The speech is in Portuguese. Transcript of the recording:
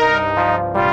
Música